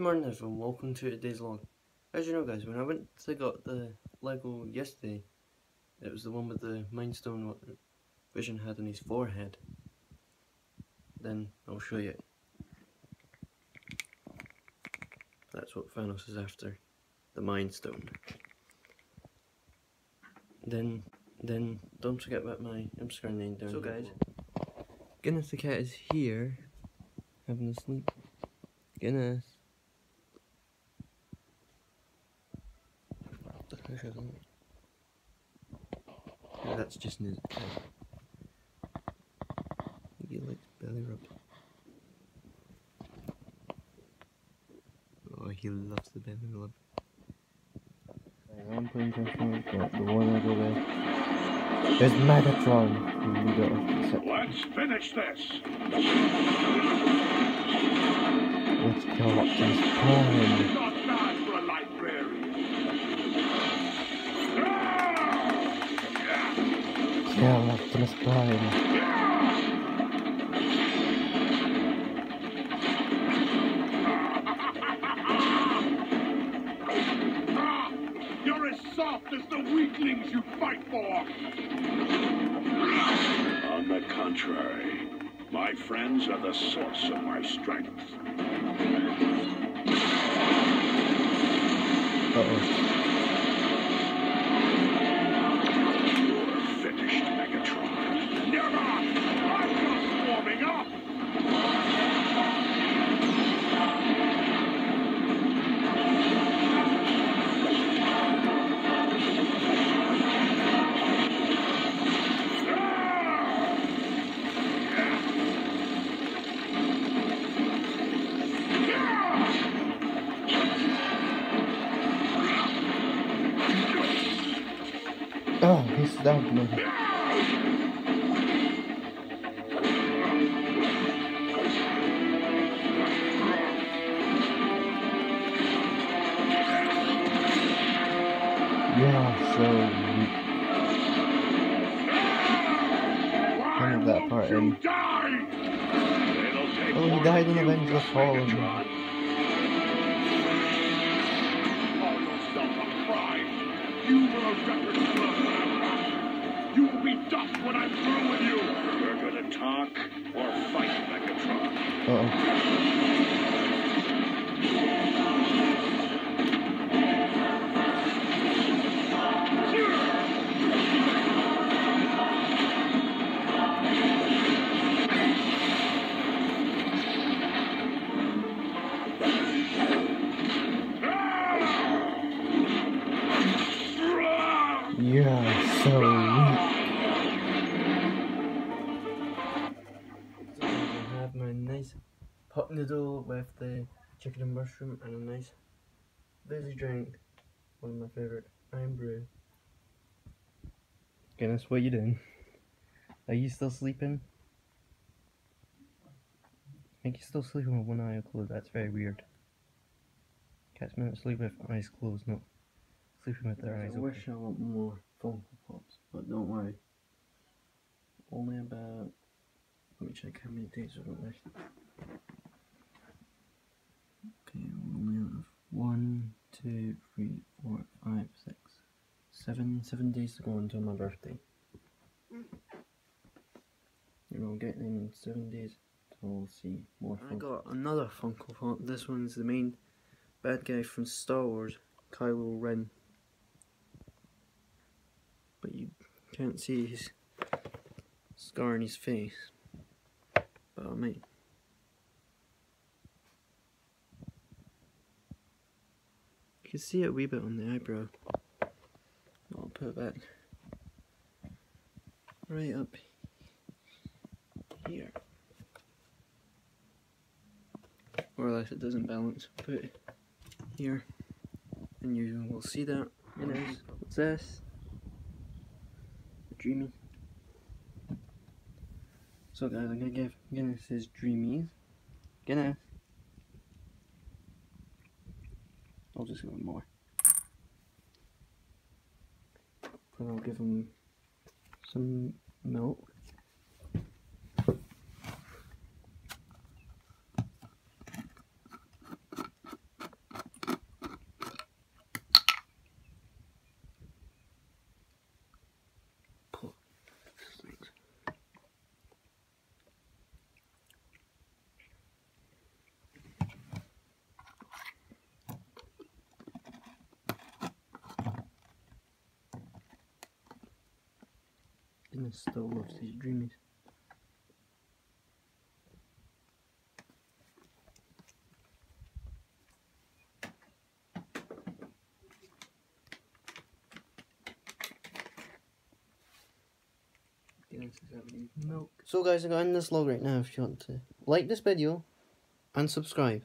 Good morning everyone, welcome to today's vlog. As you know guys, when I went to got the Lego yesterday, it was the one with the Mind Stone what Vision had on his forehead. Then I'll show you. That's what Thanos is after, the Mind Stone. Then, then don't forget about my Instagram name down So guys, Guinness the cat is here, having a sleep. Guinness. Yeah, that's just his cat. He likes belly rub. Oh, he loves the belly rub. I'm playing Transformers, but the one I go with Megatron. Let's finish this. Let's kill Optimus Prime. Kill Optimus Prime. Ah, You're as soft as the weaklings you fight for. On the contrary, my friends are the source of my strength. Uh-oh. Oh, he's stabbed me. Yeah, so weak. Why that part in. Oh, he died in Avengers Fallen. You will be dust when I'm through with you. We're gonna talk or fight, Megatron. Uh-oh. Yeah, so weak. So I have my nice pot noodle with the chicken and mushroom and a nice fizzy drink. One of my favourite, Irn-Bru. Guinness, what you doing? Are you still sleeping? I think you're still sleeping with one eye closed. That's very weird. Cats meant to sleep with eyes closed, not sleeping with their eyes I open. wish I want more Funko Pops, but don't worry. Only about. Let me check how many days I've are left. Okay, we only have one, two, three, four, five, six, seven, seven days to go until my birthday. You know, get in seven days, so we'll see more. I got another Funko Pop. This one's the main bad guy from Star Wars, Kylo Ren. But you can't see his scar on his face. But I mean. You can see a wee bit on the eyebrow. I'll put it back. Right up here. or unless it doesn't balance, put it here, and you will see that. And what's this? Dreamy. So guys, I'm gonna give Guinness his Dreamies. Guinness. I'll just give him more. And I'll give him some milk. Guinness still loves these dreamies. So guys, I'm going to end this log right now if you want to like this video and subscribe.